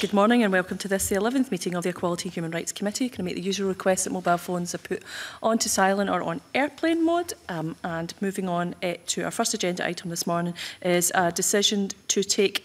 Good morning and welcome to this, the 11th meeting of the Equality Human Rights Committee. Can I make the usual request that mobile phones are put onto silent or on airplane mode? Um, and moving on uh, to our first agenda item this morning is a decision to take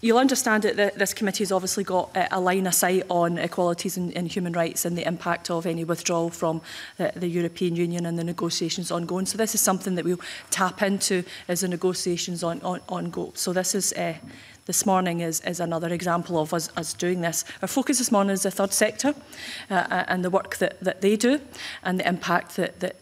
You'll understand that this committee has obviously got eh, a line of sight on equalities and, and human rights and the impact of any withdrawal from the, the European Union and the negotiations ongoing. So this is something that we'll tap into as the negotiations on, on, on go. So this is uh, this morning is, is another example of us, us doing this. Our focus this morning is the third sector uh, uh and the work that, that they do and the impact that, that,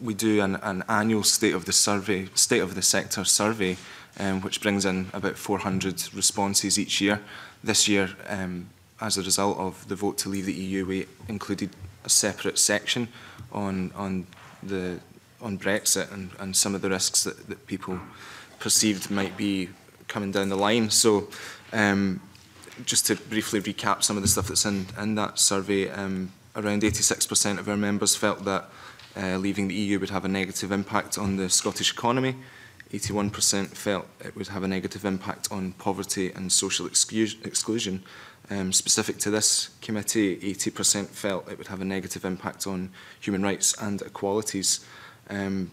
we do an, an annual state of the survey, state of the sector survey, um, which brings in about 400 responses each year. This year, um, as a result of the vote to leave the EU, we included a separate section on on the on Brexit and, and some of the risks that, that people perceived might be coming down the line. So um, just to briefly recap some of the stuff that's in, in that survey, um, around 86% of our members felt that uh, leaving the EU would have a negative impact on the Scottish economy. 81% felt it would have a negative impact on poverty and social exclusion. Um, specific to this committee, 80% felt it would have a negative impact on human rights and equalities. Um,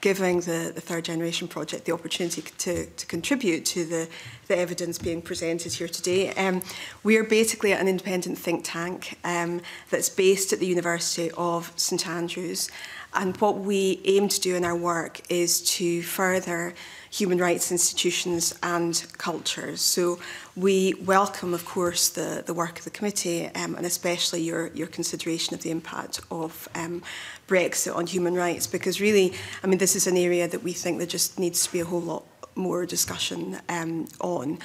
giving the, the third generation project the opportunity to, to contribute to the, the evidence being presented here today. Um, we are basically an independent think tank um, that's based at the University of St Andrews And what we aim to do in our work is to further human rights institutions and cultures. So we welcome, of course, the, the work of the committee um, and especially your, your consideration of the impact of um, Brexit on human rights because really, I mean, this is an area that we think there just needs to be a whole lot more discussion um, on.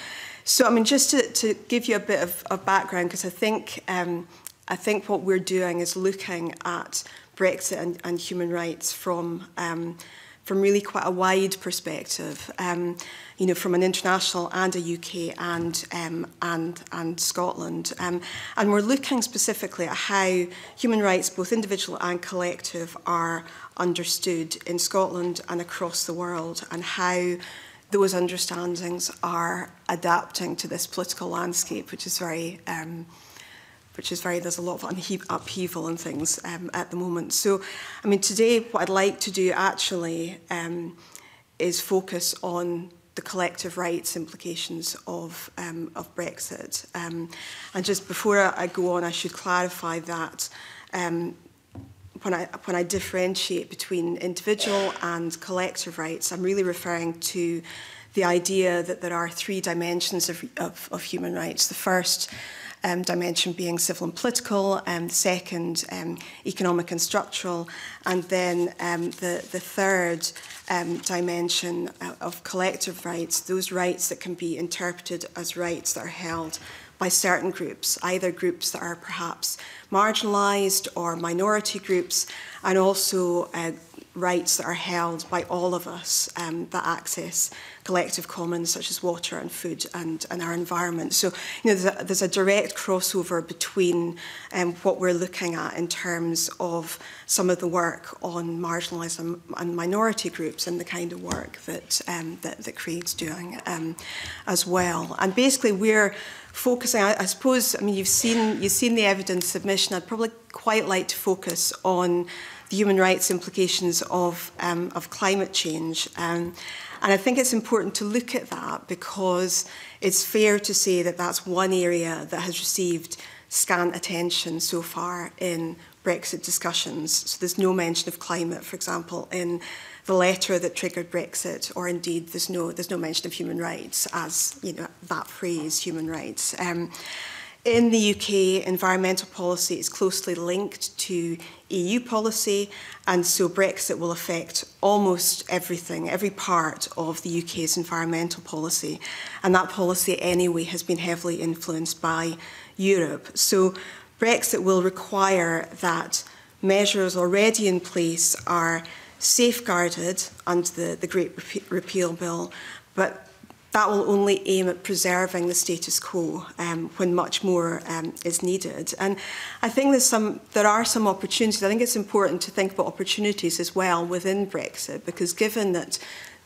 So, I mean, just to, to give you a bit of, of background, because I think um, I think what we're doing is looking at Brexit and, and human rights from um, from really quite a wide perspective, um, you know, from an international and a UK and um, and and Scotland, um, and we're looking specifically at how human rights, both individual and collective, are understood in Scotland and across the world, and how those understandings are adapting to this political landscape, which is very. Um, which is very, there's a lot of unhe- upheaval and things um, at the moment. So, I mean, today what I'd like to do actually um, is focus on the collective rights implications of, um, of Brexit. Um, and just before I, I go on, I should clarify that um, when I, when I differentiate between individual and collective rights, I'm really referring to the idea that there are three dimensions of, of, of human rights. The first um, dimension being civil and political, um, the second um, economic and structural, and then um, the, the third um, dimension uh, of collective rights, those rights that can be interpreted as rights that are held by certain groups, either groups that are perhaps marginalised or minority groups, and also uh, rights that are held by all of us um, that access collective commons such as water and food and, and our environment. So you know, there's, a, there's a direct crossover between um, what we're looking at in terms of some of the work on marginalised and, and minority groups and the kind of work that, um, that, that CREED's doing um, as well. And basically we're focusing, I, I suppose, I mean, you've seen, you've seen the evidence submission. I'd probably quite like to focus on the human rights implications of, um, of climate change. Um, and I think it's important to look at that because it's fair to say that that's one area that has received scant attention so far in Brexit discussions. So there's no mention of climate, for example, in the letter that triggered Brexit, or indeed there's no, there's no mention of human rights as you know, that phrase, human rights. Um, in the UK, environmental policy is closely linked to EU policy, and so Brexit will affect almost everything, every part of the UK's environmental policy. And that policy, anyway, has been heavily influenced by Europe. So Brexit will require that measures already in place are safeguarded under the, the Great Repeal Bill, but that will only aim at preserving the status quo um, when much more um, is needed. And I think there's some, there are some opportunities. I think it's important to think about opportunities as well within Brexit, because given that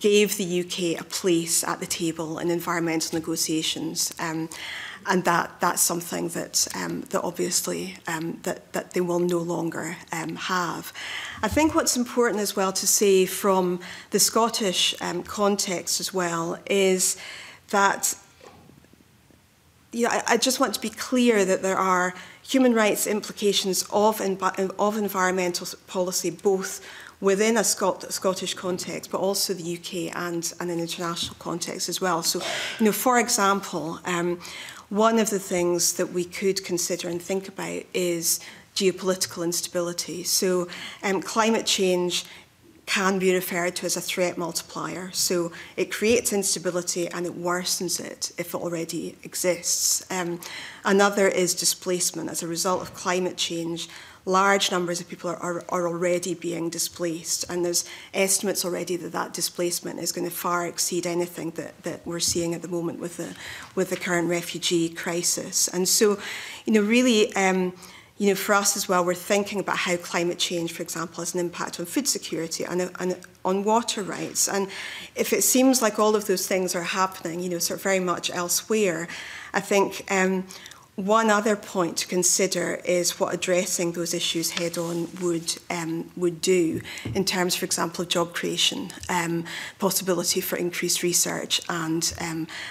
gave the UK a place at the table in environmental negotiations. Um, and that, that's something that, um, that obviously um, that, that they will no longer um, have. I think what's important as well to say from the Scottish um, context as well is that you know, I, I just want to be clear that there are human rights implications of, of environmental policy, both within a Scot Scottish context, but also the UK and, and an international context as well. So, you know, for example, um, one of the things that we could consider and think about is geopolitical instability. So um, climate change can be referred to as a threat multiplier. So it creates instability and it worsens it if it already exists. Um, another is displacement. As a result of climate change, large numbers of people are, are, are already being displaced and there's estimates already that that displacement is going to far exceed anything that, that we're seeing at the moment with the, with the current refugee crisis. And so, you know, really... Um, you know, for us as well, we're thinking about how climate change, for example, has an impact on food security and, and on water rights. And if it seems like all of those things are happening, you know, sort of very much elsewhere, I think um, One other point to consider is what addressing those issues head on would um, would do in terms, for example, of job creation, um, possibility for increased research and um,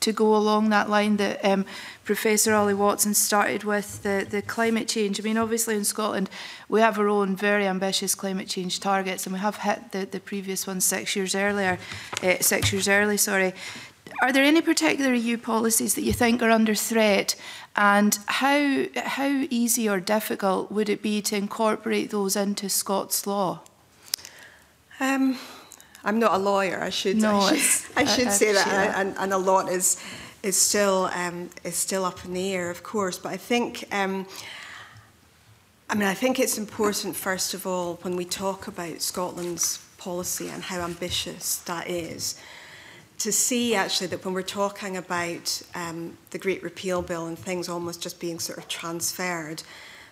to go along that line that um, Professor Ollie Watson started with, the, the climate change. I mean, obviously in Scotland, we have our own very ambitious climate change targets and we have hit the, the previous ones six years earlier, uh, six years early, sorry are there any particular EU policies that you think are under threat and how, how easy or difficult would it be to incorporate those into Scots law? Um, I'm not a lawyer, I should, no, I should, I uh, should a, uh, say a, that, yeah. and, and a lot is, is, still, um, is still up in the air, of course, but I think... Um, I mean, I think it's important, first of all, when we talk about Scotland's policy and how ambitious that is, to see actually that when we're talking about um, the Great Repeal Bill and things almost just being sort of transferred,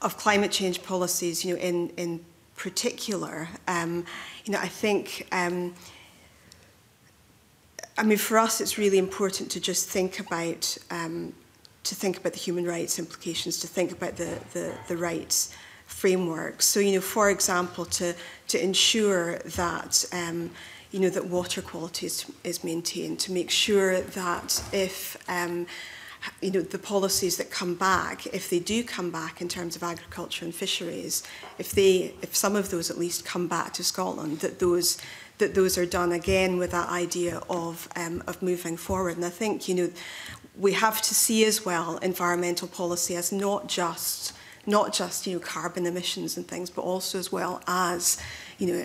of climate change policies, you know, in in particular, um, you know, I think. Um, I mean, for us, it's really important to just think about um, to think about the human rights implications, to think about the the, the rights framework. So, you know, for example, to, to ensure that, um, you know, that water quality is, is maintained, to make sure that if, um, you know, the policies that come back, if they do come back in terms of agriculture and fisheries, if they, if some of those at least come back to Scotland, that those that those are done again with that idea of um, of moving forward. And I think you know we have to see as well environmental policy as not just not just you know carbon emissions and things, but also as well as you know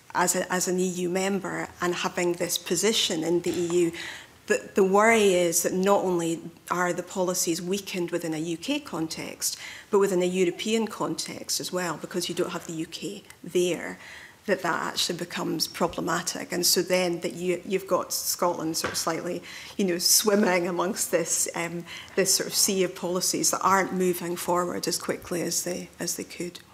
as, a, as an EU member and having this position in the EU. But the worry is that not only are the policies weakened within a UK context, but within a European context as well, because you don't have the UK there, that that actually becomes problematic. And so then that you, you've got Scotland sort of slightly, you know, swimming amongst this, um, this sort of sea of policies that aren't moving forward as quickly as they, as they could.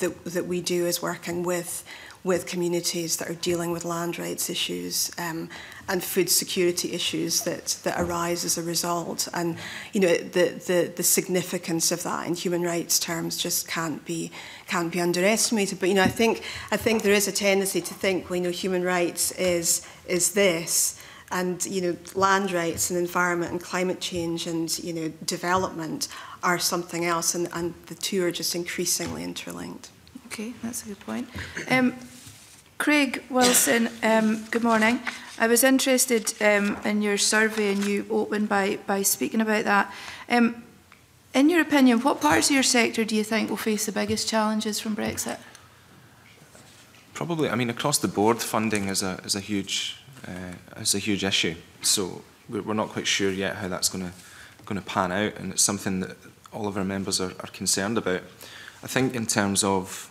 that, that we do is working with with communities that are dealing with land rights issues um, and food security issues that, that arise as a result. And you know the, the, the significance of that in human rights terms just can't be can't be underestimated. But you know I think I think there is a tendency to think well, you know human rights is is this and you know land rights and environment and climate change and you know development are something else and, and the two are just increasingly interlinked. Okay, that's a good point. Um, Craig Wilson, um, good morning. I was interested um, in your survey and you opened by, by speaking about that. Um, in your opinion, what parts of your sector do you think will face the biggest challenges from Brexit? Probably, I mean, across the board, funding is a, is a, huge, uh, is a huge issue. So we're not quite sure yet how that's going to going to pan out, and it's something that all of our members are, are concerned about. I think in terms of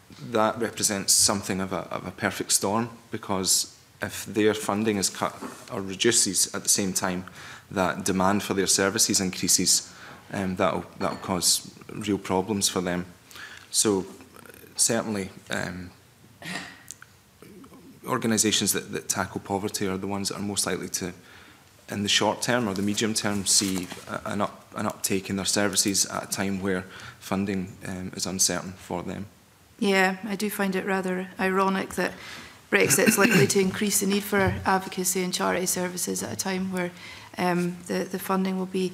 that represents something of a, of a perfect storm because if their funding is cut or reduces at the same time that demand for their services increases, um, that'll, that'll cause real problems for them. So certainly um, organisations that, that tackle poverty are the ones that are most likely to, in the short term or the medium term, see an, up, an uptake in their services at a time where funding um, is uncertain for them. Yeah, I do find it rather ironic that Brexit's likely to increase the need for advocacy and charity services at a time where um, the, the funding will be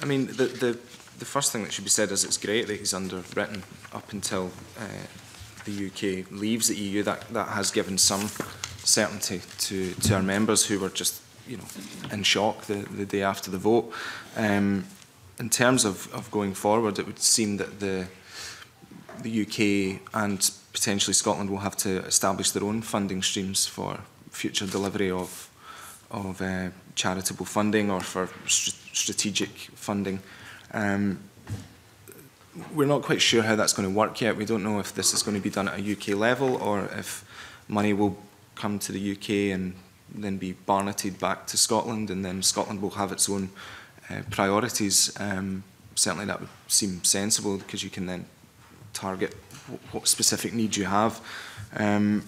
I mean, the, the, the first thing that should be said is it's great that he's under Britain up until uh, the UK leaves the EU. That, that has given some certainty to, to our members who were just you know, in shock the, the day after the vote. Um, in terms of, of going forward, it would seem that the, the UK and potentially Scotland will have to establish their own funding streams for future delivery of, of uh, charitable funding or for st strategic funding. Um, we're not quite sure how that's going to work yet. We don't know if this is going to be done at a UK level or if money will come to the UK and then be barnetted back to Scotland and then Scotland will have its own uh, priorities. Um, certainly that would seem sensible because you can then target what specific need you have. Um,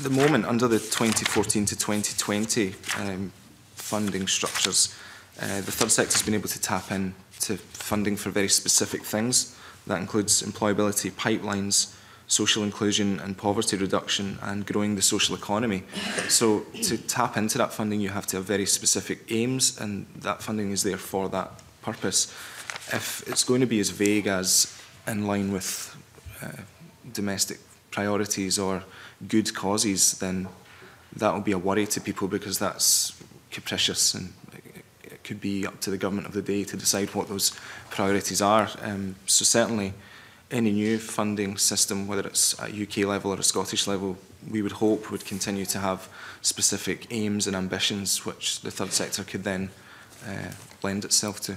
the moment, under the 2014 to 2020 um, funding structures. Uh, the third sector has been able to tap in to funding for very specific things. That includes employability pipelines, social inclusion and poverty reduction, and growing the social economy. So to tap into that funding, you have to have very specific aims, and that funding is there for that purpose. If it's going to be as vague as in line with uh, domestic priorities or good causes, then that will be a worry to people because that's capricious and it could be up to the government of the day to decide what those priorities are. Um, so certainly any new funding system, whether it's at UK level or a Scottish level, we would hope would continue to have specific aims and ambitions which the third sector could then uh, lend itself to.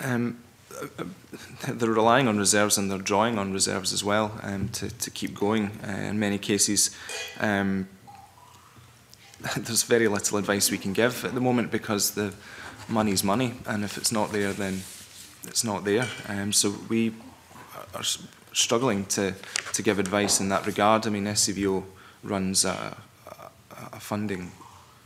Um, uh, they're relying on reserves and they're drawing on reserves as well um, to, to keep going. Uh, in many cases, um, there's very little advice we can give at the moment because the money's money, and if it's not there, then it's not there. Um, so we are struggling to, to give advice in that regard. I mean, SCVO e runs a, a, a funding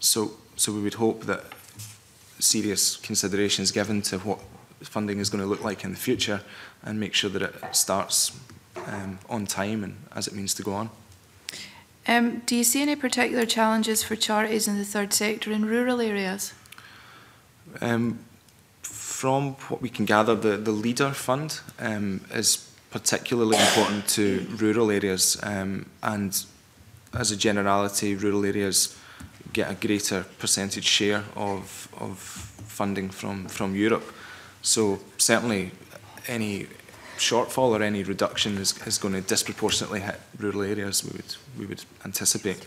so, so we would hope that serious consideration is given to what funding is going to look like in the future and make sure that it starts um, on time and as it means to go on. Um, do you see any particular challenges for charities in the third sector in rural areas? um, from what we can gather, the, the leader fund um, is particularly important to rural areas um, and as a generality, rural areas get a greater percentage share of, of funding from, from Europe. So certainly any shortfall or any reduction is, is going to disproportionately hit rural areas, we would, we would anticipate.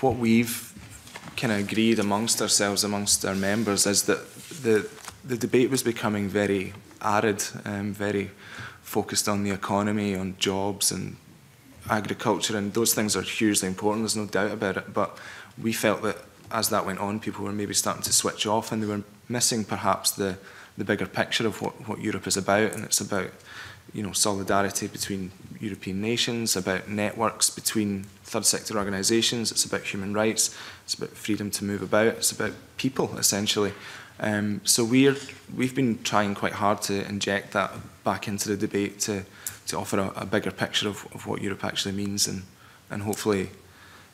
what we've kind of agreed amongst ourselves, amongst our members, is that the the debate was becoming very arid, um, very focused on the economy, on jobs and agriculture, and those things are hugely important. There's no doubt about it. But we felt that as that went on, people were maybe starting to switch off, and they were missing perhaps the the bigger picture of what, what Europe is about, and it's about you know, solidarity between European nations, about networks between third sector organisations, it's about human rights, it's about freedom to move about, it's about people, essentially. Um, so we're, we've been trying quite hard to inject that back into the debate to, to offer a, a bigger picture of, of what Europe actually means and, and hopefully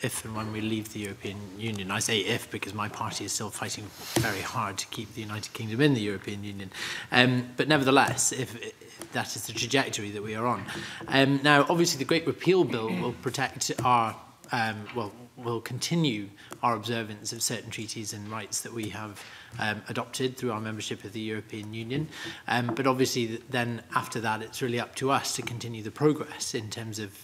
if and when we leave the European Union. I say if because my party is still fighting very hard to keep the United Kingdom in the European Union. Um, but nevertheless, if, if that is the trajectory that we are on. Um, now, obviously, the Great Repeal Bill will protect our, um, well, will continue our observance of certain treaties and rights that we have um, adopted through our membership of the European Union. Um, but obviously then after that, it's really up to us to continue the progress in terms of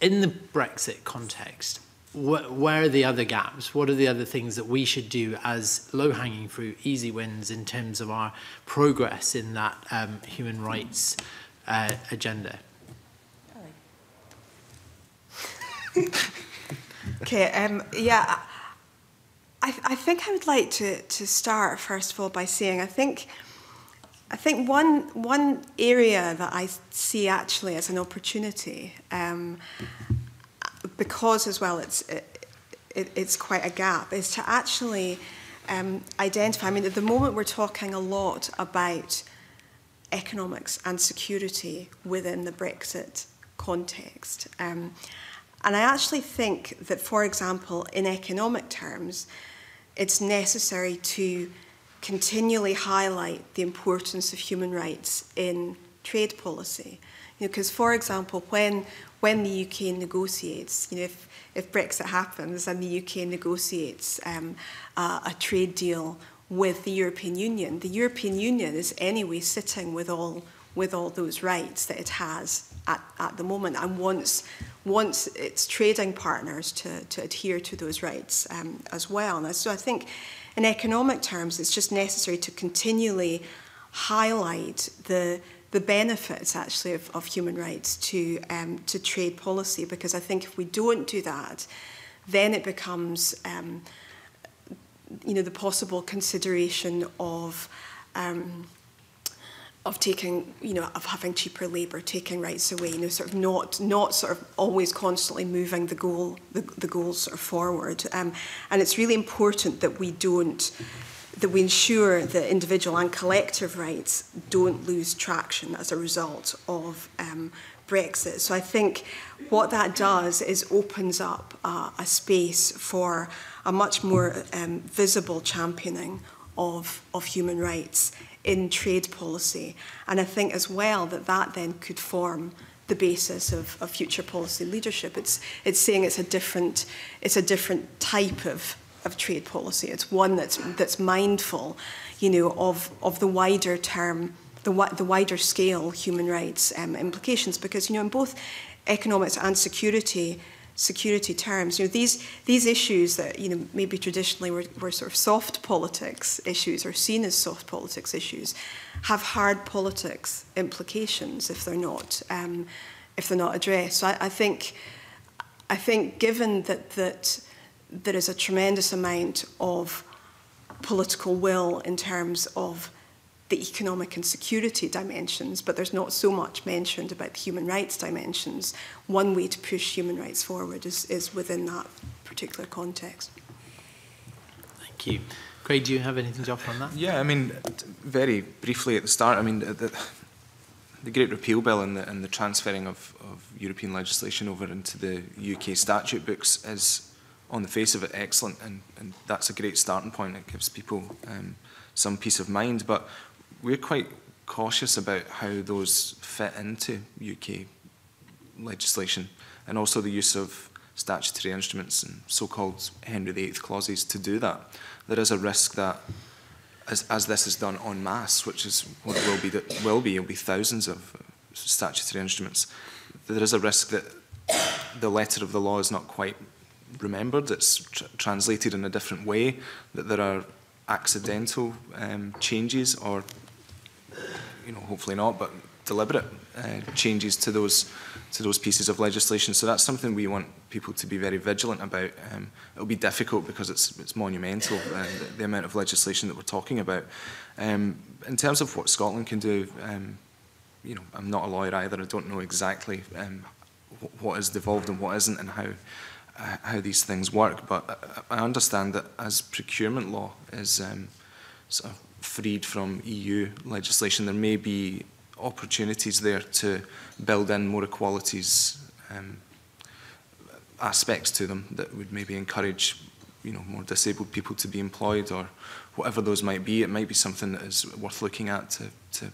in the Brexit context, wh where are the other gaps? What are the other things that we should do as low hanging fruit, easy wins in terms of our progress in that um, human rights uh, agenda? okay, um, yeah, I, I think I would like to, to start first of all by saying I think I think one, one area that I see actually as an opportunity, um, because as well it's, it, it, it's quite a gap, is to actually um, identify. I mean, at the moment we're talking a lot about economics and security within the Brexit context. Um, and I actually think that, for example, in economic terms, it's necessary to continually highlight the importance of human rights in trade policy. Because, you know, for example, when, when the UK negotiates, you know, if, if Brexit happens and the UK negotiates um, a, a trade deal with the European Union, the European Union is anyway sitting with all with all those rights that it has at, at the moment and wants, wants its trading partners to, to adhere to those rights um, as well. And so I think in economic terms, it's just necessary to continually highlight the the benefits actually of, of human rights to um, to trade policy because I think if we don't do that, then it becomes um, you know the possible consideration of um, of taking, you know, of having cheaper labour, taking rights away, you know, sort of not, not sort of always constantly moving the goal, the, the goals sort of forward. Um, and it's really important that we don't, that we ensure that individual and collective rights don't lose traction as a result of um, Brexit. So I think what that does is opens up uh, a space for a much more um, visible championing of, of human rights in trade policy. And I think as well that that then could form the basis of, of future policy leadership. It's, it's saying it's a different, it's a different type of, of trade policy. It's one that's, that's mindful, you know, of, of the wider term, the, the wider scale human rights um, implications. Because, you know, in both economics and security, security terms. You know, these, these issues that you know, maybe traditionally were, were sort of soft politics issues or seen as soft politics issues have hard politics implications if they're not, um, if they're not addressed. So I, I, think, I think given that, that there is a tremendous amount of political will in terms of the economic and security dimensions, but there's not so much mentioned about the human rights dimensions. One way to push human rights forward is, is within that particular context. Thank you. Craig, do you have anything to offer on that? Yeah, I mean, very briefly at the start, I mean, the, the Great Repeal Bill and the, and the transferring of, of European legislation over into the UK statute books is, on the face of it, excellent, and, and that's a great starting point. It gives people um, some peace of mind. But we're quite cautious about how those fit into UK legislation and also the use of statutory instruments and so-called Henry VIII clauses to do that. There is a risk that as, as this is done en masse, which is what will be, that will be, it'll be thousands of statutory instruments, there is a risk that the letter of the law is not quite remembered, it's tr translated in a different way, that there are accidental um, changes or you know, hopefully not, but deliberate uh, changes to those to those pieces of legislation. So that's something we want people to be very vigilant about. Um, it'll be difficult because it's it's monumental uh, the, the amount of legislation that we're talking about. Um, in terms of what Scotland can do, um, you know, I'm not a lawyer either. I don't know exactly um, what is devolved and what isn't, and how uh, how these things work. But I, I understand that as procurement law is um, sort of freed from EU legislation, there may be opportunities there to build in more equalities um, aspects to them that would maybe encourage you know, more disabled people to be employed or whatever those might be. It might be something that is worth looking at to, to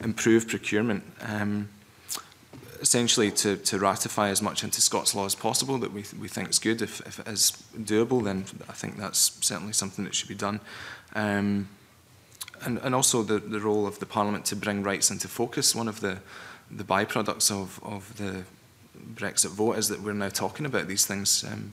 improve procurement. Um, essentially to, to ratify as much into Scots law as possible that we, th we think is good. If, if it is doable, then I think that's certainly something that should be done. Um, and, and also the, the role of the Parliament to bring rights into focus. One of the, the byproducts of, of the Brexit vote is that we're now talking about these things. Um,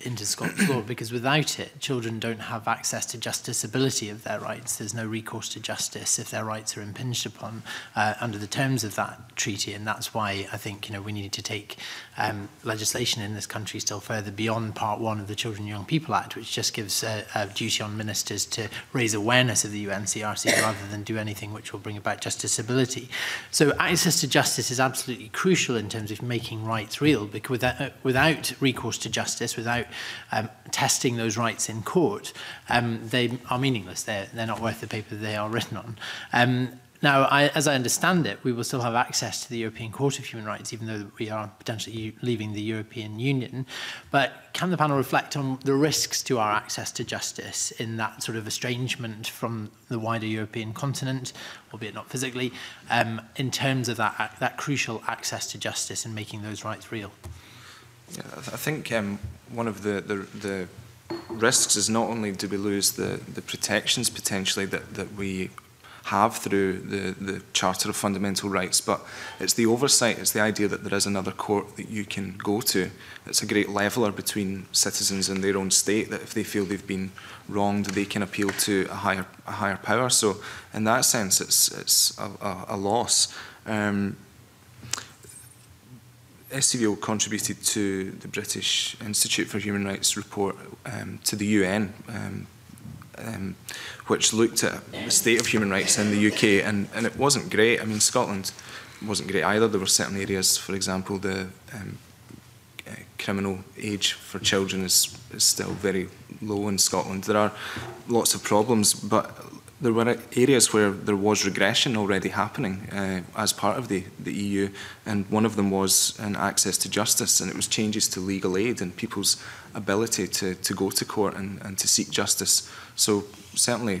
into Scots law because without it, children don't have access to justiciability of their rights. There's no recourse to justice if their rights are impinged upon uh, under the terms of that treaty. And that's why I think you know we need to take um, legislation in this country still further beyond Part 1 of the Children and Young People Act, which just gives a, uh, a uh, duty on ministers to raise awareness of the UNCRC rather than do anything which will bring about justiciability. So access to justice is absolutely crucial in terms of making rights real, because without, uh, without recourse to justice, without um, testing those rights in court, um, they are meaningless. They're, they're not worth the paper they are written on. Um, Now, I, as I understand it, we will still have access to the European Court of Human Rights, even though we are potentially leaving the European Union. But can the panel reflect on the risks to our access to justice in that sort of estrangement from the wider European continent, albeit not physically, um, in terms of that, that crucial access to justice and making those rights real? Yeah, I think um, one of the, the, the risks is not only do we lose the, the protections potentially that, that we have through the, the Charter of Fundamental Rights, but it's the oversight, it's the idea that there is another court that you can go to. It's a great leveller between citizens and their own state that if they feel they've been wronged, they can appeal to a higher, a higher power. So in that sense, it's, it's a, a, a loss. Um, SCVO contributed to the British Institute for Human Rights report um, to the UN um, um, which looked at the state of human rights in the UK, and, and it wasn't great. I mean, Scotland wasn't great either. There were certain areas, for example, the um, uh, criminal age for children is, is still very low in Scotland. There are lots of problems, but there were areas where there was regression already happening uh, as part of the, the EU, and one of them was an access to justice, and it was changes to legal aid and people's ability to, to go to court and, and to seek justice. So certainly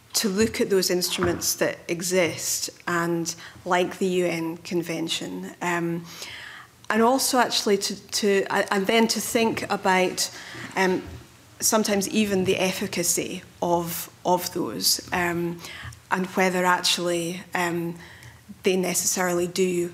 to look at those instruments that exist and like the UN Convention. Um, and also actually to, to and then to think about um, sometimes even the efficacy of, of those. Um, and whether actually um, they necessarily do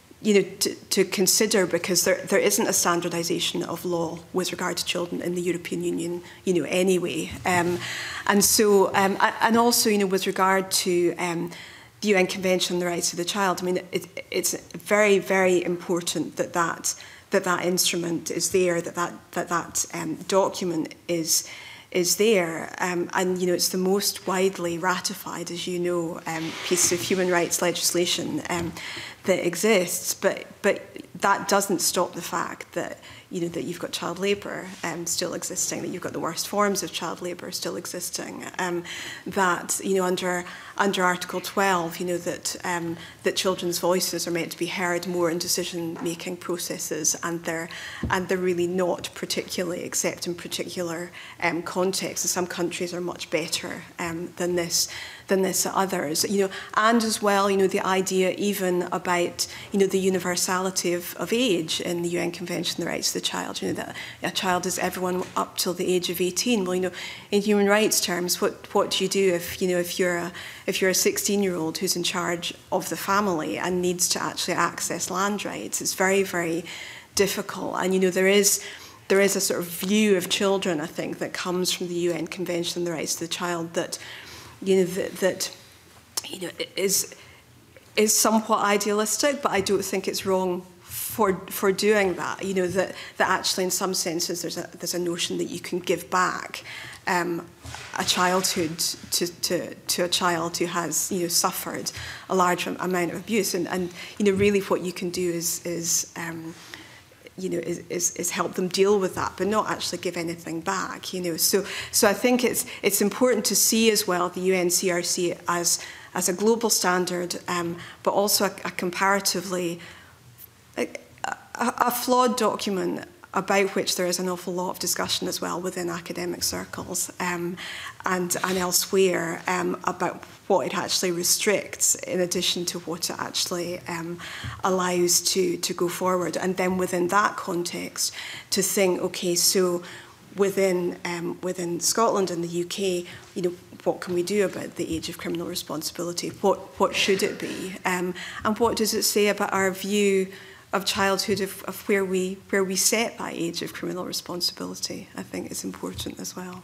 you know, to, to, consider because there, there isn't a standardisation of law with regard to children in the European Union, you know, anyway. Um, and so, um, and also, you know, with regard to um, the UN Convention on the Rights of the Child, I mean, it, it's very, very important that that, that that instrument is there, that that, that, that um, document is is there. Um, and, you know, it's the most widely ratified, as you know, um, piece of human rights legislation um, that exists, but but that doesn't stop the fact that you know that you've got child labour um, still existing, that you've got the worst forms of child labour still existing, um, that you know under under Article 12, you know that um, that children's voices are meant to be heard more in decision making processes, and they're and they're really not particularly, except in particular um, contexts. And some countries are much better um, than this than this others, you know, and as well, you know, the idea even about, you know, the universality of, of age in the UN Convention on the Rights of the Child, you know, that a child is everyone up till the age of 18. Well, you know, in human rights terms, what, what do you do if, you know, if you're a, if you're a 16-year-old who's in charge of the family and needs to actually access land rights? It's very, very difficult. And, you know, there is there is a sort of view of children, I think, that comes from the UN Convention on the Rights of the Child that you know, that, that you know, is, is somewhat idealistic, but I don't think it's wrong for, for doing that. You know, that, that actually in some senses there's a, there's a notion that you can give back um, a childhood to, to, to a child who has you know, suffered a large amount of abuse. And, and you know, really what you can do is, is um, you know, is, is, is help them deal with that, but not actually give anything back, you know. So, so I think it's, it's important to see as well the UNCRC as, as a global standard, um, but also a, a comparatively, a, a, a flawed document about which there is an awful lot of discussion as well within academic circles um, and, and elsewhere um, about what it actually restricts in addition to what it actually um, allows to, to go forward. And then within that context, to think, okay, so within, um, within Scotland and the UK, you know, what can we do about the age of criminal responsibility? What, what should it be? Um, and what does it say about our view of childhood of, of where we where we set that age of criminal responsibility, I think is important as well.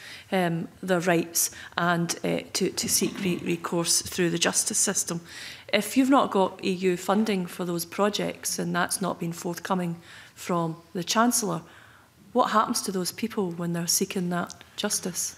um, their rights and uh, to, to seek re recourse through the justice system. If you've not got EU funding for those projects and that's not been forthcoming from the Chancellor, What happens to those people when they're seeking that justice?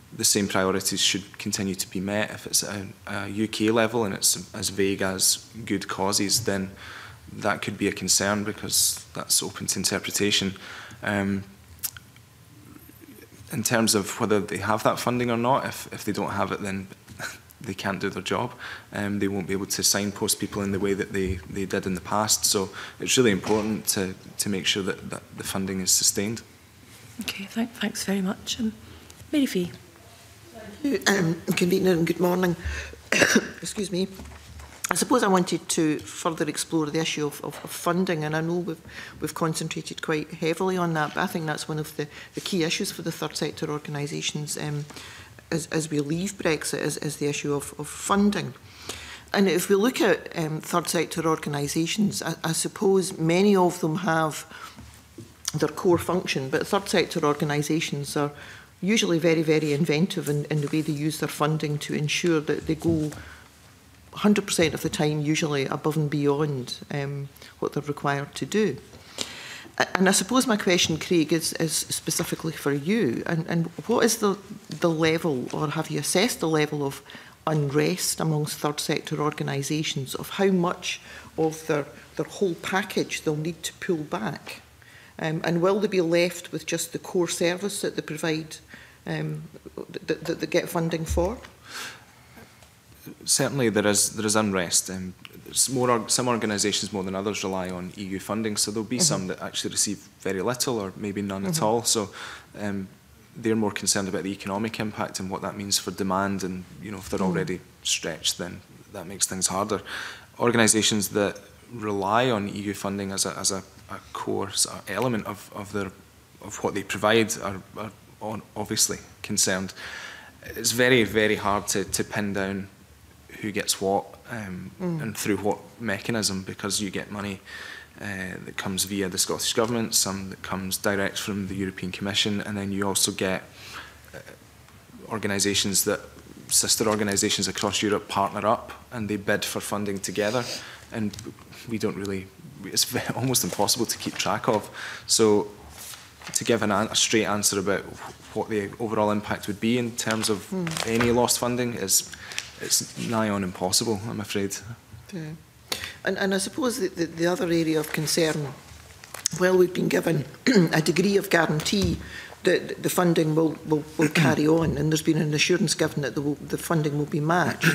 the same priorities should continue to be met. If it's a, a UK level and it's as vague as good causes, then that could be a concern because that's open to interpretation. Um, in terms of whether they have that funding or not, if, if they don't have it, then they can't do their job. Um, they won't be able to signpost people in the way that they, they did in the past. So it's really important to, to make sure that, that the funding is sustained. Okay, th thanks very much. Um, Mary Fee. Um, convener and good morning. Excuse me. I suppose I wanted to further explore the issue of, of, of funding, and I know we've, we've concentrated quite heavily on that, but I think that's one of the, the key issues for the third sector organisations um, as, as we leave Brexit is, is the issue of, of funding. And if we look at um, third sector organisations, I, I suppose many of them have their core function, but third sector organisations are usually very, very inventive in, in the way they use their funding to ensure that they go 100% of the time, usually above and beyond um, what they're required to do. And I suppose my question, Craig, is, is specifically for you. And, and what is the, the level, or have you assessed the level of unrest amongst third sector organisations, of how much of their, their whole package they'll need to pull back? Um, and will they be left with just the core service that they provide, um, that, that they get funding for? Certainly there is, there is unrest. Um, more org some organizations more than others rely on EU funding, so there'll be mm -hmm. some that actually receive very little or maybe none mm -hmm. at mm-hmm. all. So um, they're more concerned about the economic impact and what that means for demand, and you know if they're mm already stretched, then that makes things harder. organizations that rely on EU funding as a as a, a core sort of element of of their of what they provide are, are on obviously concerned. It's very very hard to to pin down who gets what um, mm. and through what mechanism because you get money uh, that comes via the Scottish Government, some that comes direct from the European Commission, and then you also get uh, organisations that, sister organisations across Europe partner up and they bid for funding together. And we don't really, it's almost impossible to keep track of. So to give an, a straight answer about what the overall impact would be in terms of mm. any lost funding is it's nigh on impossible, I'm afraid. Yeah. And, and I suppose the, the, the other area of concern, well, we've been given a degree of guarantee that the funding will, will, will carry on and there's been an assurance given that the, the funding will be matched.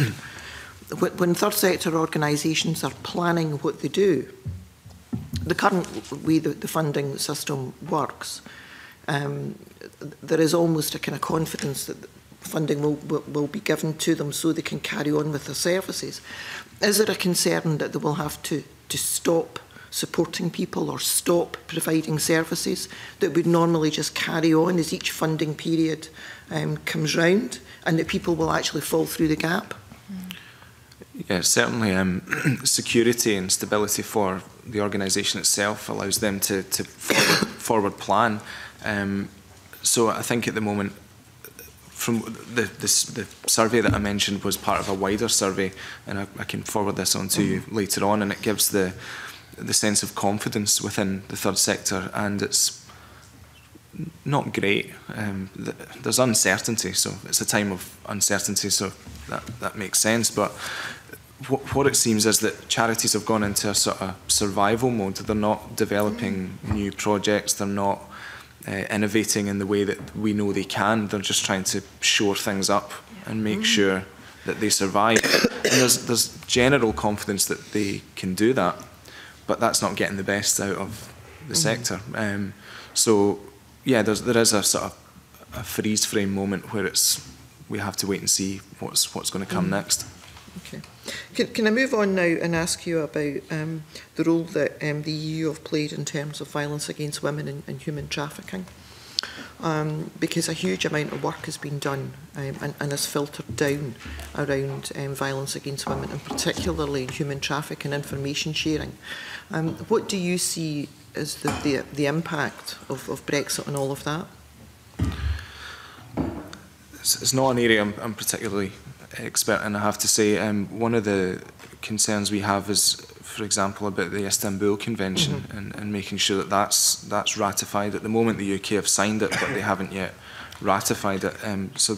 when third sector organisations are planning what they do, the current way that the funding system works, um, there is almost a kind of confidence that funding will, will, will be given to them so they can carry on with their services. Is there a concern that they will have to, to stop supporting people or stop providing services that would normally just carry on as each funding period um, comes round and that people will actually fall through the gap? Mm. Yeah, certainly um, security and stability for the organisation itself allows them to, to forward, forward plan. Um, so I think at the moment from the, this, the survey that I mentioned was part of a wider survey, and I, I can forward this on to mm -hmm. you mm-hmm. later on, and it gives the the sense of confidence within the third sector, and it's not great. Um, th there's uncertainty, so it's a time of uncertainty, so that that makes sense. But what, what it seems is that charities have gone into a sort of survival mode. They're not developing mm-hmm. new projects. They're not uh, innovating in the way that we know they can. They're just trying to shore things up yeah. and make mm. sure that they survive. and there's, there's general confidence that they can do that, but that's not getting the best out of the mm. sector. Um, so, yeah, there's, there is a sort of a freeze frame moment where it's we have to wait and see what's what's going to come mm. next. Okay. Can, can I move on now and ask you about um, the role that um, the EU have played in terms of violence against women and, and human trafficking? Um, because a huge amount of work has been done um, and, and has filtered down around um, violence against women and particularly human trafficking and information sharing. Um, what do you see as the, the, the impact of, of Brexit and all of that? It's, it's not an area I'm, I'm particularly expert and I have to say. Um, one of the concerns we have is, for example, about the Istanbul Convention mm -hmm. and, and making sure that that's, that's ratified. At the moment, the UK have signed it, but they haven't yet ratified it. Um, so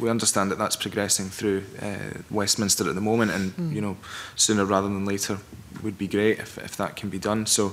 we understand that that's progressing through uh, Westminster at the moment, and mm. you know, sooner rather than later would be great if, if that can be done. So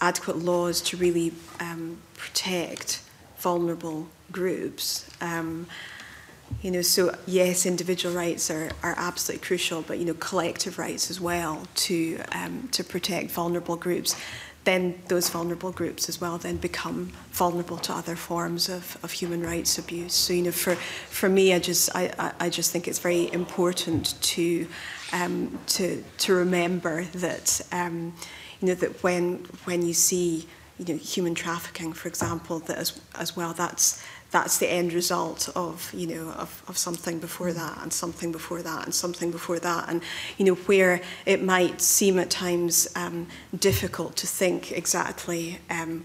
adequate laws to really um, protect vulnerable groups. Um, you know, so yes, individual rights are, are absolutely crucial, but you know, collective rights as well to um, to protect vulnerable groups. Then those vulnerable groups as well then become vulnerable to other forms of, of human rights abuse. So you know, for for me, I just I, I just think it's very important to um, to to remember that. Um, you know, that when, when you see you know, human trafficking, for example, that as, as well, that's, that's the end result of, you know, of, of something before that and something before that and something before that. And, you know, where it might seem at times um, difficult to think exactly um,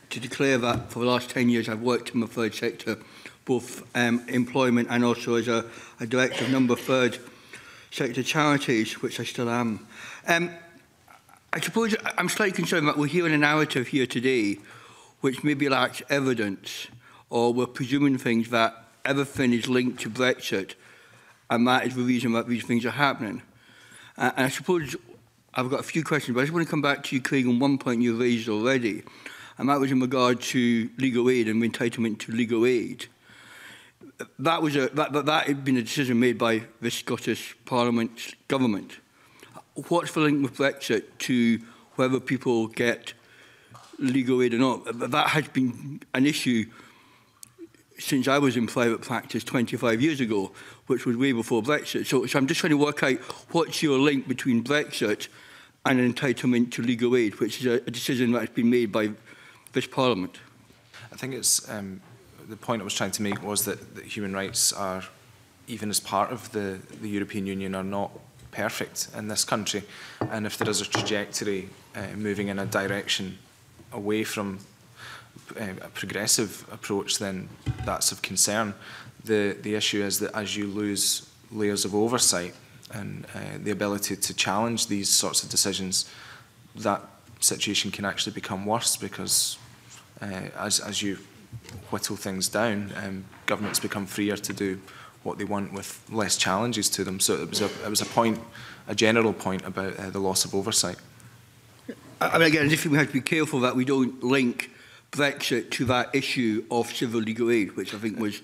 to declare that for the last 10 years I've worked in the third sector, both um, employment and also as a, a director of number third sector charities, which I still am. Um, I suppose I'm slightly concerned that we're hearing a narrative here today which maybe lacks evidence, or we're presuming things that everything is linked to Brexit, and that is the reason that these things are happening. Uh, and I suppose I've got a few questions, but I just want to come back to you, Craig, on one point you raised already, and that was in regard to legal aid and entitlement to legal aid. That was a that, that, that had been a decision made by the Scottish Parliament's government. What's the link with Brexit to whether people get legal aid or not. But that has been an issue since I was in private practice 25 years ago, which was way before Brexit. So, so I'm just trying to work out what's your link between Brexit and an entitlement to legal aid, which is a, a decision that has been made by this Parliament. I think it's um, the point I was trying to make was that, that human rights are, even as part of the, the European Union, are not perfect in this country. And if there is a trajectory uh, moving in a direction away from uh, a progressive approach, then that's of concern. The, the issue is that as you lose layers of oversight and uh, the ability to challenge these sorts of decisions, that situation can actually become worse because uh, as, as you whittle things down, um, governments become freer to do what they want with less challenges to them. So it was a, it was a point, a general point about uh, the loss of oversight. I mean, again, I just think we have to be careful that we don't link Brexit to that issue of civil legal aid, which I think was,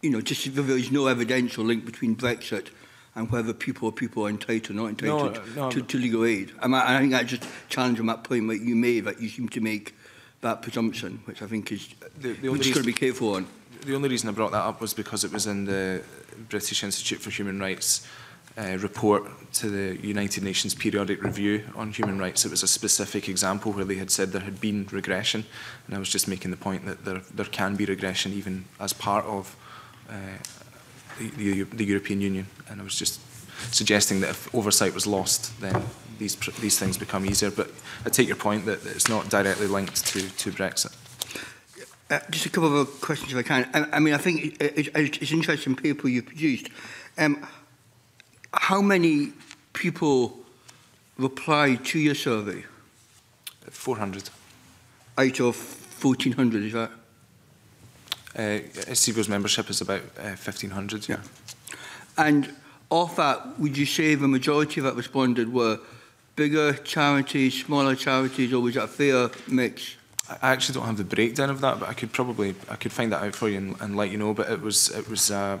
you know, just there is no evidential link between Brexit and whether people or people are entitled or not entitled no, no, to, to legal aid. And I, I think I just challenge on that point that you made, that you seem to make that presumption, which I think is, the, the just going to be careful on. The only reason I brought that up was because it was in the British Institute for Human Rights uh, report to the United Nations Periodic Review on Human Rights. It was a specific example where they had said there had been regression, and I was just making the point that there, there can be regression even as part of uh, the, the, the European Union, and I was just suggesting that if oversight was lost, then these, these things become easier. But I take your point that it's not directly linked to, to Brexit. Uh, just a couple of questions, if I can. I, I mean, I think it, it, it's interesting people you've produced. Um, how many people replied to your survey? 400. Out of 1,400, is that? Uh, SCBO's membership is about uh, 1,500. Yeah. yeah. And of that, would you say the majority that responded were bigger charities, smaller charities, or was that a fair mix? I actually don't have the breakdown of that, but I could probably I could find that out for you and, and let you know. But it was it was a,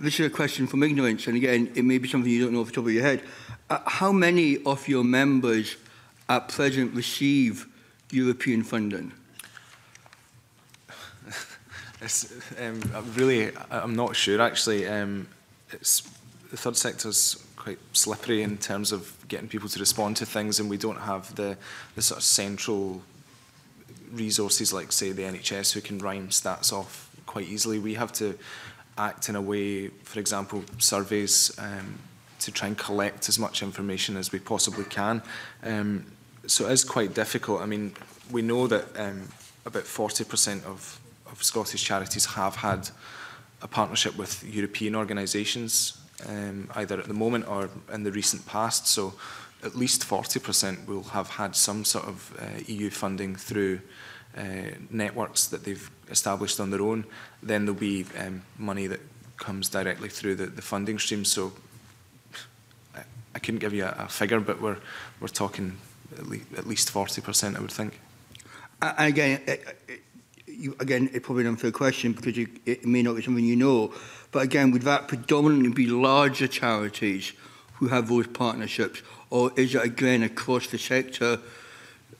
this is a question from ignorance, and again, it may be something you don't know off the top of your head. Uh, how many of your members at present receive European funding? it's, um, I'm really, I'm not sure actually. Um, it's, the third sector's quite slippery in terms of getting people to respond to things, and we don't have the, the sort of central resources like, say, the NHS, who can rhyme stats off quite easily. We have to act in a way, for example, surveys, um, to try and collect as much information as we possibly can. Um, so it is quite difficult. I mean, we know that um, about 40% of, of Scottish charities have had a partnership with European organisations, um, either at the moment or in the recent past. So at least 40% will have had some sort of uh, EU funding through uh, networks that they've established on their own. Then there'll be um, money that comes directly through the, the funding stream. So I, I couldn't give you a, a figure, but we're, we're talking at, le at least 40%, I would think. Uh, again, uh, you, again, it's probably an unfair question because you, it may not be something you know, but again, would that predominantly be larger charities? who have those partnerships? Or is it again across the sector?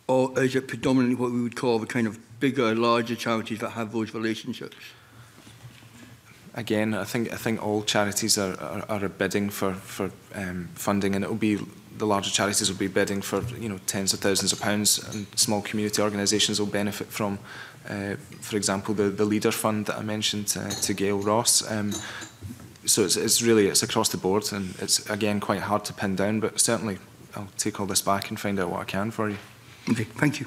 Or is it predominantly what we would call the kind of bigger, larger charities that have those relationships? Again, I think I think all charities are, are, are bidding for for um, funding, and it will be the larger charities will be bidding for you know tens of thousands of pounds, and small community organisations will benefit from uh, for example, the, the Leader Fund that I mentioned uh, to Gail Ross. Um, so it's, it's really it's across the board, and it's again quite hard to pin down. But certainly, I'll take all this back and find out what I can for you. Okay, thank you.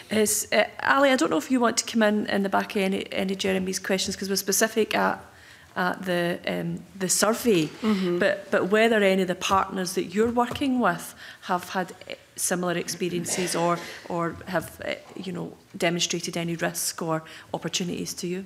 Is, uh, uh, Ali, I don't know if you want to come in in the back of any, any Jeremy's questions because we're specific at at the um, the survey. Mm-hmm. But but whether any of the partners that you're working with have had eh, similar experiences or or have eh, you know demonstrated any risk or opportunities to you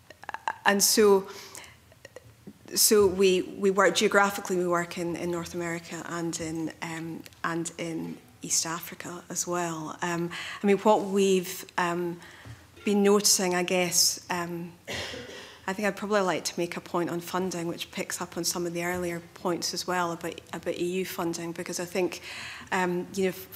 and so so we we work geographically. We work in, in North America and in um, and in East Africa as well. um I mean, what we've um been noticing, I guess. um I think I'd probably like to make a point on funding, which picks up on some of the earlier points as well about, about EU funding, because I think, um, you know, for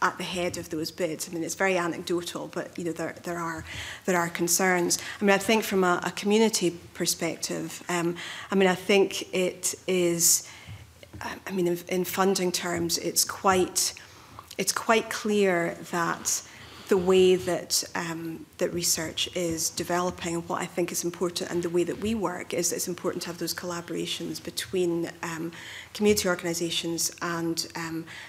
at the head of those bids. I mean, it's very anecdotal, but you know there, there are there are concerns. I mean, I think from a, a community perspective, um, I mean, I think it is. I mean, in, in funding terms, it's quite it's quite clear that the way that um, that research is developing and what I think is important and the way that we work is it's important to have those collaborations between um, community organisations and um,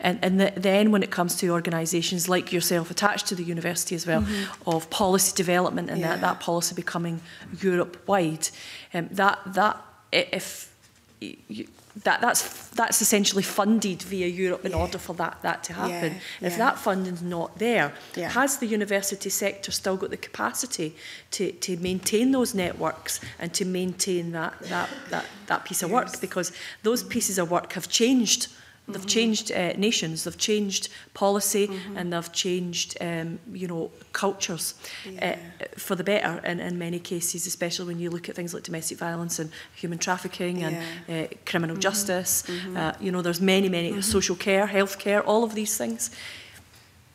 and and the, then when it comes to organisations like yourself attached to the university as well, mm -hmm. of policy development and yeah. that that policy becoming Europe wide, um, that that if that that's that's essentially funded via Europe in yeah. order for that that to happen. Yeah. If that funding's not there, yeah. has the university sector still got the capacity to to maintain those networks and to maintain that that that that piece yes. of work because those pieces of work have changed They've mm-hmm. changed uh, nations, they've changed policy, mm-hmm. and they've changed, um, you know, cultures uh, yeah. uh, for the better in, in many cases, especially when you look at things like domestic violence and human trafficking yeah. and uh, criminal mm-hmm. justice. Mm-hmm. Uh, you know, there's many, many mm-hmm. social care, health care, all of these things.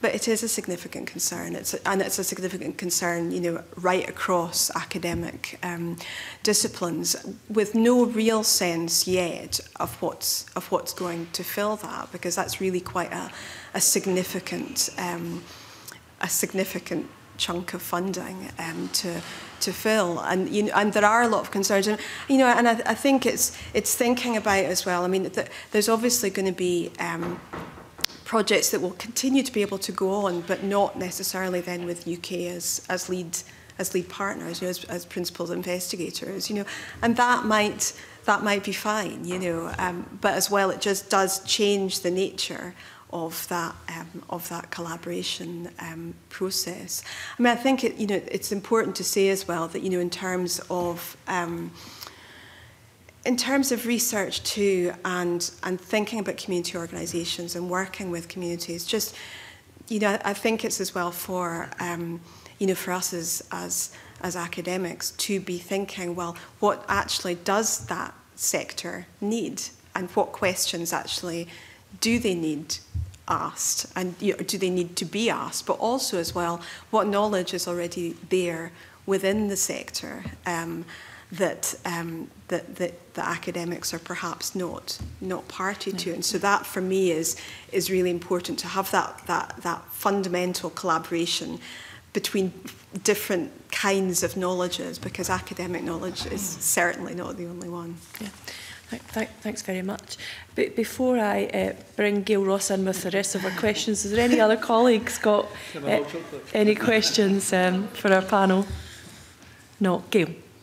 But it is a significant concern, it's a, and it's a significant concern, you know, right across academic um, disciplines, with no real sense yet of what's of what's going to fill that, because that's really quite a, a significant um, a significant chunk of funding um, to to fill and you know and there are a lot of concerns and you know and I, I think it's it's thinking about as well I mean th there's obviously going to be um, projects that will continue to be able to go on, but not necessarily then with UK as, as lead as lead partners, you know, as, as principal investigators, you know, and that might that might be fine, you know, um, but as well, it just does change the nature of that um, of that collaboration um, process. I mean, I think it, you know it's important to say as well that you know in terms of um, in terms of research too and, and thinking about community organisations and working with communities, just, you know, I think it's as well for, um, you know, for us as, as, as academics to be thinking, well, what actually does that sector need and what questions actually do they need asked and you know, do they need to be asked but also as well what knowledge is already there within the sector um, that, um, that, that, the academics are perhaps not, not party to. Mm. And so that for me is, is really important to have that, that, that fundamental collaboration between different kinds of knowledges because academic knowledge is certainly not the only one. Yeah. Th th thanks very much. But before I uh, bring Gail Ross in with the rest of our questions, is there any other colleagues got uh, any questions um, for our panel? No, Gail.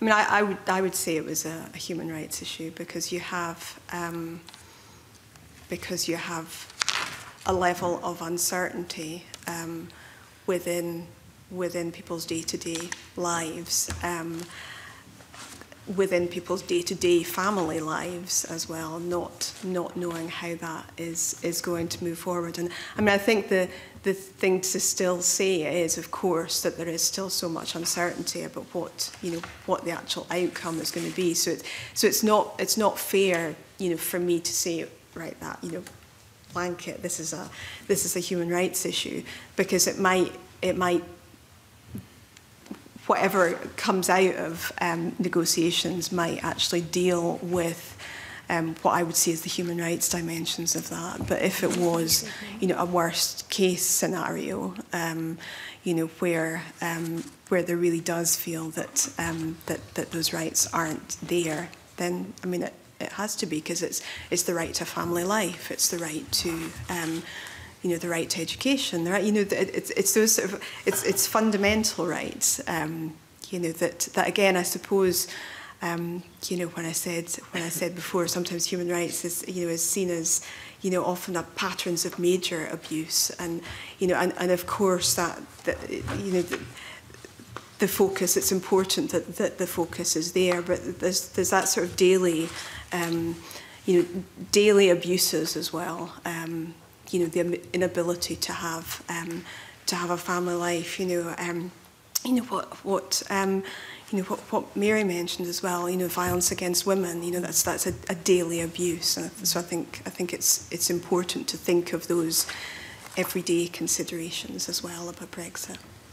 I mean, I, I, would, I would say it was a, a human rights issue because you have, um, because you have a level of uncertainty um, within, within people's day-to-day -day lives, um, within people's day-to-day -day family lives as well, not, not knowing how that is, is going to move forward. And I mean, I think the, the thing to still say is, of course, that there is still so much uncertainty about what you know what the actual outcome is going to be. So, it's, so it's not it's not fair, you know, for me to say right that you know, blanket. This is a this is a human rights issue because it might it might whatever comes out of um, negotiations might actually deal with um, what I would see as the human rights dimensions of that. But if it was, you know, a worst case scenario, um, you know, where um, where there really does feel that um, that that those rights aren't there, then I mean, it, it has to be because it's it's the right to family life, it's the right to um, you know the right to education, the right you know it's it's those sort of it's it's fundamental rights. Um, you know that that again, I suppose Um, you know, when I said when I said before, sometimes human rights is you know is seen as you know often a patterns of major abuse, and you know, and, and of course that, that you know. The, the focus, it's important that, that the focus is there, but there's, there's that sort of daily, um, you know, daily abuses as well. Um, you know, the inability to have um, to have a family life. You know, um, you know what what um, you know what, what Mary mentioned as well. You know, violence against women. You know, that's that's a, a daily abuse, and so I think I think it's it's important to think of those everyday considerations as well about Brexit.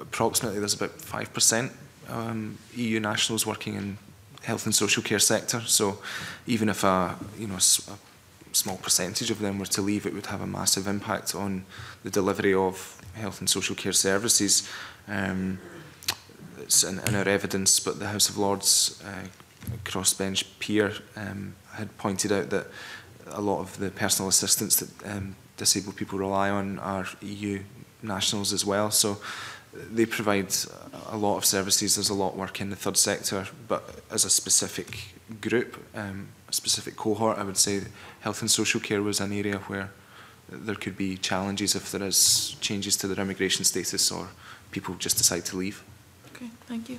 approximately there's about five percent um, EU nationals working in health and social care sector. So even if a you know a small percentage of them were to leave, it would have a massive impact on the delivery of health and social care services. Um, that's in, in our evidence, but the House of Lords uh, crossbench peer um, had pointed out that a lot of the personal assistance that um, disabled people rely on are EU nationals as well. So uh, they provide a lot of services. There's a lot of work in the third sector, but as a specific group, um, a specific cohort, I would say health and social care was an area where there could be challenges if there is changes to their immigration status or people just decide to leave thank you.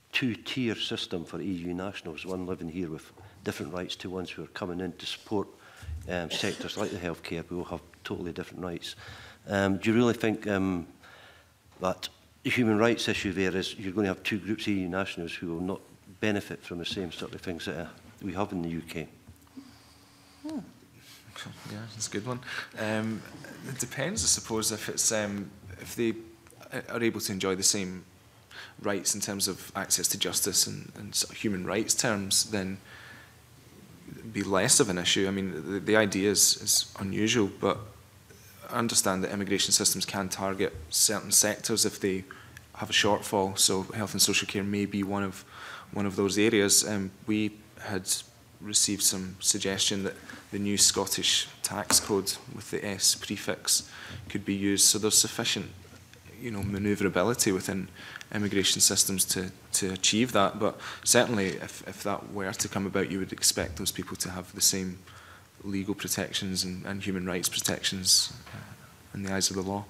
two-tier system for EU nationals, one living here with different rights to ones who are coming in to support um, sectors like the healthcare, who will have totally different rights. Um, do you really think um, that the human rights issue there is you're going to have two groups of EU nationals who will not benefit from the same sort of things that uh, we have in the UK? Hmm. Yeah, that's a good one. Um, it depends, I suppose, if it's um, if they are able to enjoy the same rights in terms of access to justice and, and sort of human rights terms, then be less of an issue. I mean, the, the idea is, is unusual, but I understand that immigration systems can target certain sectors if they have a shortfall. So health and social care may be one of one of those areas. Um, we had received some suggestion that the new Scottish tax code with the S prefix could be used. So there's sufficient, you know, manoeuvrability within immigration systems to, to achieve that. But certainly, if, if that were to come about, you would expect those people to have the same legal protections and, and human rights protections uh, in the eyes of the law.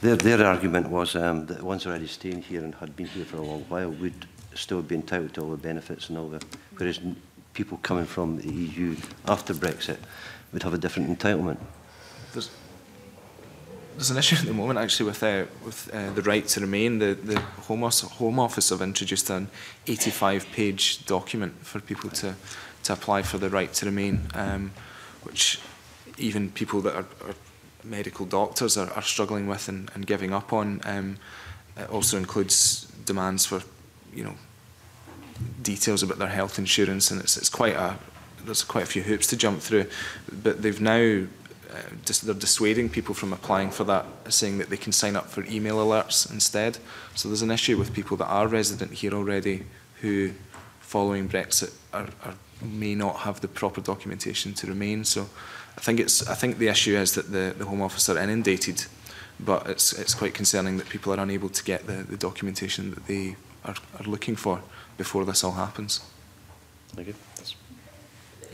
Their, their argument was um, that ones already staying here and had been here for a long while would still be entitled to all the benefits and all the, whereas people coming from the EU after Brexit would have a different entitlement. There's, there's an issue at the moment actually with uh, with uh, the right to remain. The the Home Office, Home Office have introduced an 85-page document for people to to apply for the right to remain, um, which even people that are, are medical doctors are, are struggling with and, and giving up on. Um, it also includes demands for you know details about their health insurance, and it's it's quite a there's quite a few hoops to jump through, but they've now just uh, they're dissuading people from applying for that, saying that they can sign up for email alerts instead. So there's an issue with people that are resident here already who, following Brexit, are, are, may not have the proper documentation to remain. So I think it's I think the issue is that the, the Home Office are inundated, but it's it's quite concerning that people are unable to get the, the documentation that they are, are looking for before this all happens. Thank you.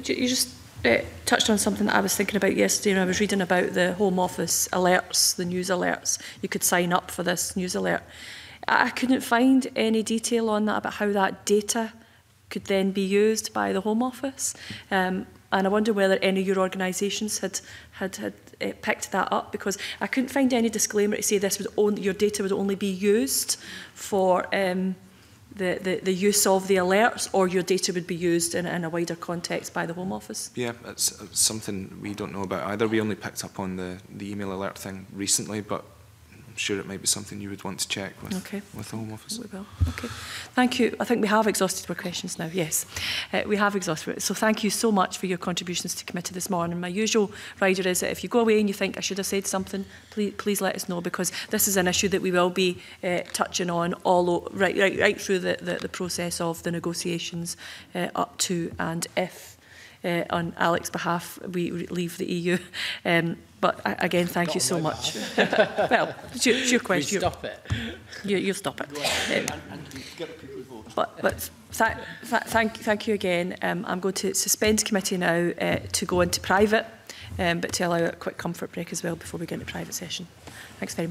You just it touched on something that I was thinking about yesterday when I was reading about the Home Office alerts, the news alerts. You could sign up for this news alert. I couldn't find any detail on that about how that data could then be used by the Home Office. Um, and I wonder whether any of your organisations had had had eh, picked that up because I couldn't find any disclaimer to say this was only, your data would only be used for um, the, the, the use of the alerts or your data would be used in, in a wider context by the Home Office? Yeah, it's, it's something we don't know about either. We only picked up on the, the email alert thing recently, but sure it might be something you would want to check with, okay. with the Home Office. We will. Okay. Thank you. I think we have exhausted our questions now, yes. Uh, we have exhausted it. So thank you so much for your contributions to committee this morning. My usual rider is that if you go away and you think I should have said something, please, please let us know because this is an issue that we will be uh, touching on all right, right, right through the, the, the process of the negotiations uh, up to and if uh, on Alex's behalf, we leave the EU. Um, but again, thank Got you so much. well, it's your, it's your question. You stop it. You, you stop it. Um, and, and but but th th thank, thank you again. Um, I'm going to suspend committee now uh, to go into private, um, but to allow a quick comfort break as well before we get into private session. Thanks very much.